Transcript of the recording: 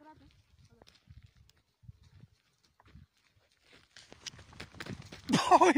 करा दो Oh,